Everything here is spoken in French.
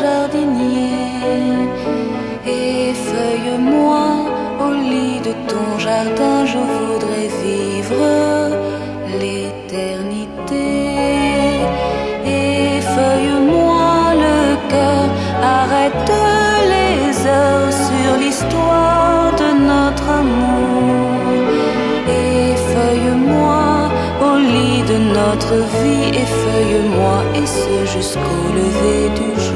jardinier. Effeuille-moi au lit de ton jardin, je voudrais vivre l'éternité. Et feuille-moi le cœur, arrête les heures sur l'histoire de notre amour. Et feuille-moi au lit de notre vie, effeuille-moi et ce jusqu'au lever du jour.